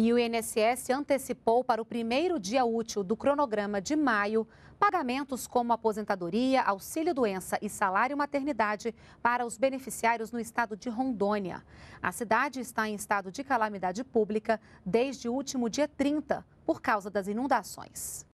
E o INSS antecipou para o primeiro dia útil do cronograma de maio pagamentos como aposentadoria, auxílio-doença e salário-maternidade para os beneficiários no estado de Rondônia. A cidade está em estado de calamidade pública desde o último dia 30 por causa das inundações.